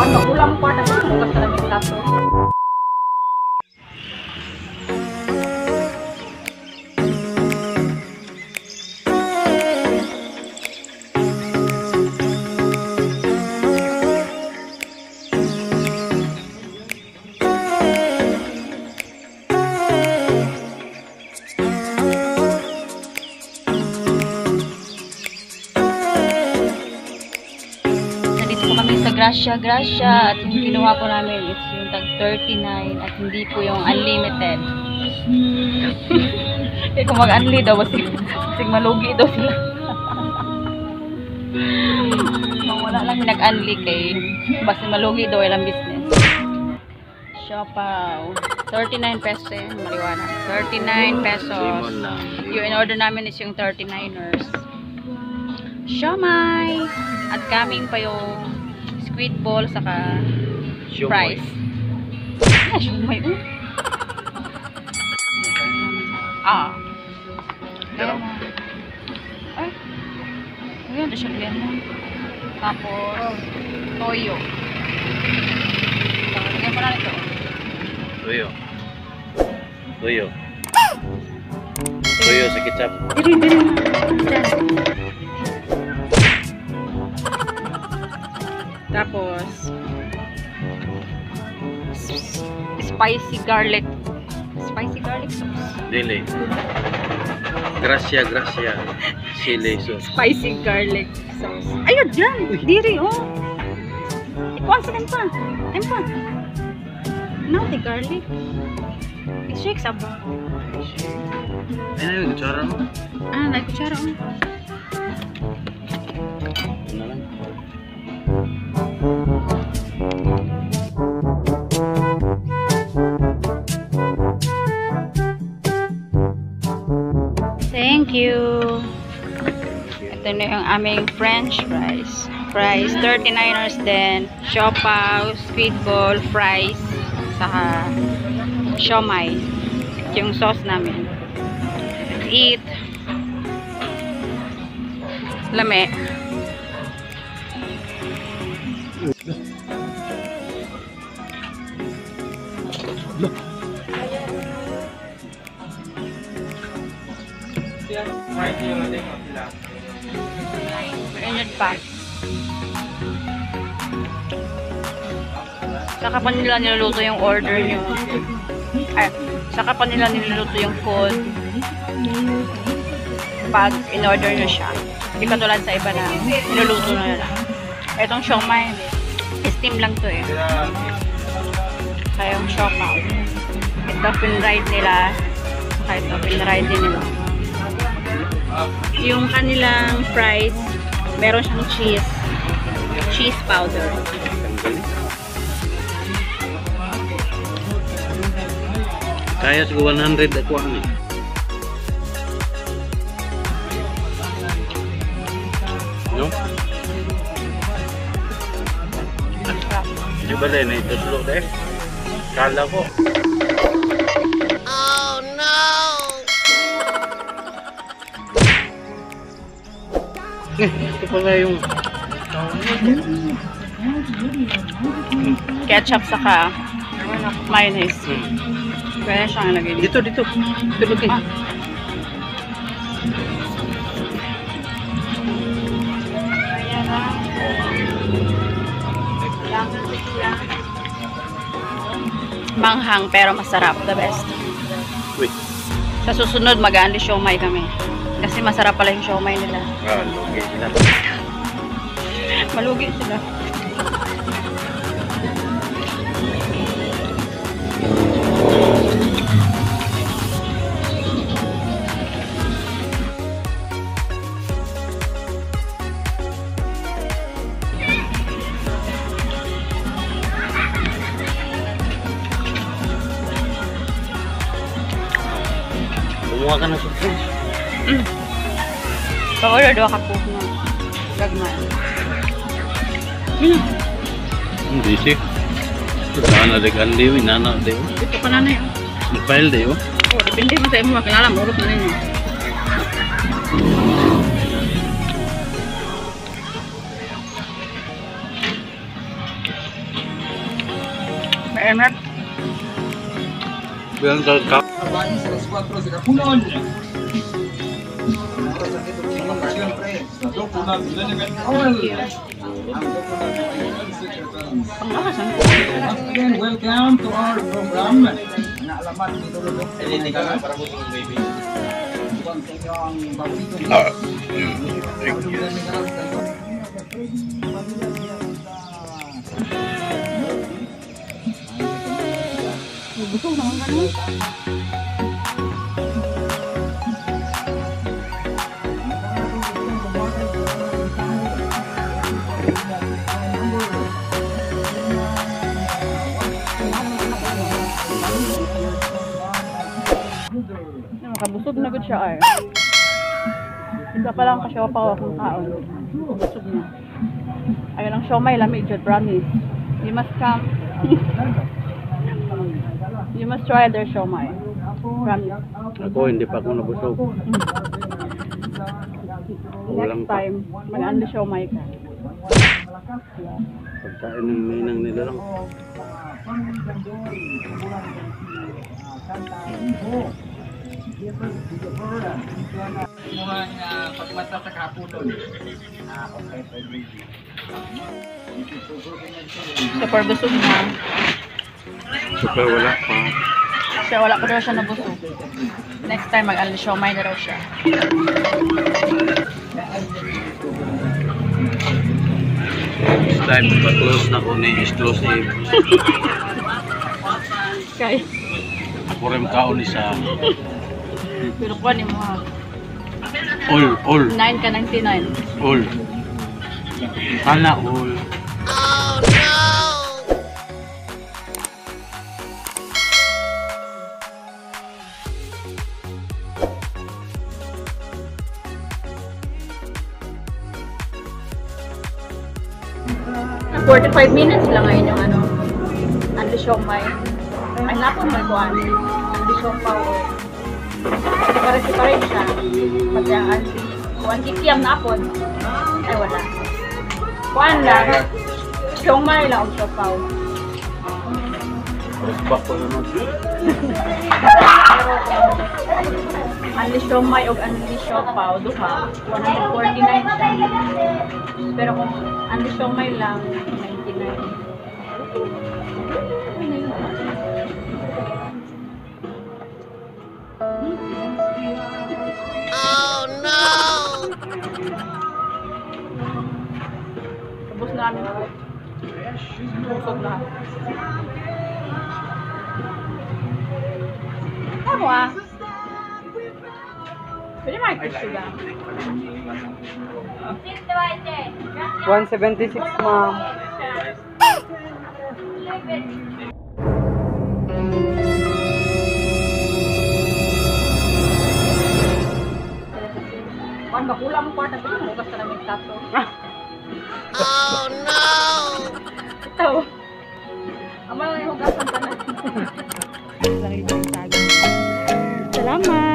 Ano, kulang pa na kung sa lamig kami sa Gracia, Gracia at yung kinuha po namin is yung tag 39 at hindi po yung unlimited. eh kung mag-unli daw, basig, basig malugi daw sila. Kung wala lang nag-unli kay basta malugi daw ilang business. Siopaw. 39 pesos eh, maliwanag. 39 pesos. Yung in-order namin is yung 39ers. Siomay! At kaming pa yung squid ball saka Siomay. fries. Yeah, siomay. Oh. Ah. Pero, Ay. Ayan, siya yan. Tapos, toyo. So, lagyan ko na nito. tuyo. Tuyo. Tuyo sa ketchup. Diri, diri. Dyan. Tapos, spicy garlic. Spicy garlic sauce. Dili. Gracia, gracia. Chili sauce. Spicy garlic sauce. Ayun, dyan. Diri, oh. Ikuan sa tempa. Tempa. No, the garlic. I-shake sa ba? Yung kutsara mo? Ah, may kutsara, oh. You. Ito na yung aming french fries. Fries, 39ers din. Siopaw, squid ball, fries, saka siomay. Yung sauce namin. Let's eat. Lame. Mainit pa. Saka pa nila niluluto yung order nyo. Ay, saka pa nila niluluto yung food. Pag in-order nyo siya. Hindi katulad sa iba na niluluto na nila. Etong siomay, steam lang to eh. Kaya yung siopaw. Ito pinride nila. Saka ito pinride din nila. Yung kanilang fries, meron siyang cheese. Cheese powder. Kaya siguro 100 ako ano eh. No? Di ba din, itutlo deh. Kala ko. Ito pala yung Ketchup saka mayonnaise. hmm. Kaya siyang nilagay dito. Dito, dito. Dito, dito. Ah. Manghang pero masarap. The best. Wait. Sa susunod, mag-aandi siomay kami. Kasi masarap pala yung siomay nila. Ah, okay na. Malugi sila. Kumuha ka ng Mm. Kawala daw ako mo. Gagman. Mm. Hindi siya. Sana dagan dayo, inana dayo. Ito pa nanay. Nagpail dayo. Oh, depende mo sa imo makilala mo ulot na ninyo. Emet. Bilang sa kap. Abang sa 4 sa kapunan welcome to our program. Na alamat ni Lolo Dok. Hindi ka lang para mo baby. Ibang sa inyo ang paborito. Busog naman ganun. Makabusog na gud siya ay. Isa pa lang kasya pa akong kaon. Busog na. Ayun ang siomay lamig jud promise. You must come. you must try their siomay. Promise. Ako hindi pa ako nabusog. Next time, mag-ando siomay ka. Pagkain ng minang nila lang. Mga uh, pagmata sa Kapunon. Ah, okay, pwede. Super busog na. Super wala pa. Siya wala pa daw siya nabusog. Next time, mag-ando siomay na daw siya. This time, pa-close na ko ni exclusive. Kay, Ako rin kaon isa. Pero kuha ni mo ha. All, all, 9 ka 99. all. Sana all. Na 45 minutes lang ngayon yung ano. Ando siomay. Ay napon may kuhan. Ando Separate-separate siya. Pati ang andi. Kuhan kikiam napon. Ay wala. Kuhan lang. Siomay lang ang siopaw. Back ko naman. Anli siomay o anli siopaw, duha, 149 siya. Pero kung anli siomay lang, 99. Tapos namin po. Busog lahat. Ano ah? Pwede mag-tissue lang. 176 ma'am. ang gakulang ko at ang mugas ka namin tato. Ah. Oh no! Ito. Ang mga hugasan ka na. Salamat!